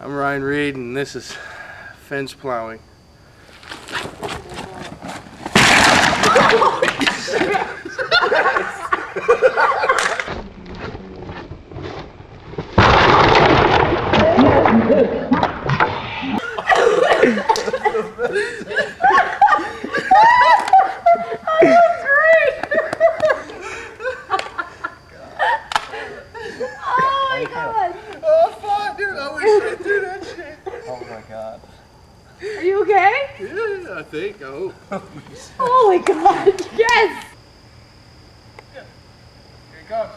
I'm Ryan Reed and this is fence plowing. Oh my god. Oh fuck dude, I wish I do that shit. Oh my god. Are you okay? Yeah, I think, I hope. Oh, oh my god. Yes. Here he comes.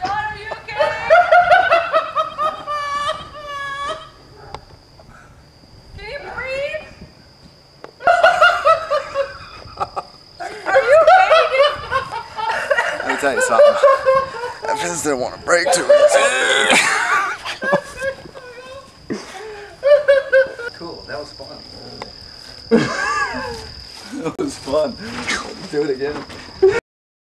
John, are you okay? Can you breathe? Are you okay? Let me tell you something. That fence didn't want to break too easy. cool, that was fun. that was fun. Do it again.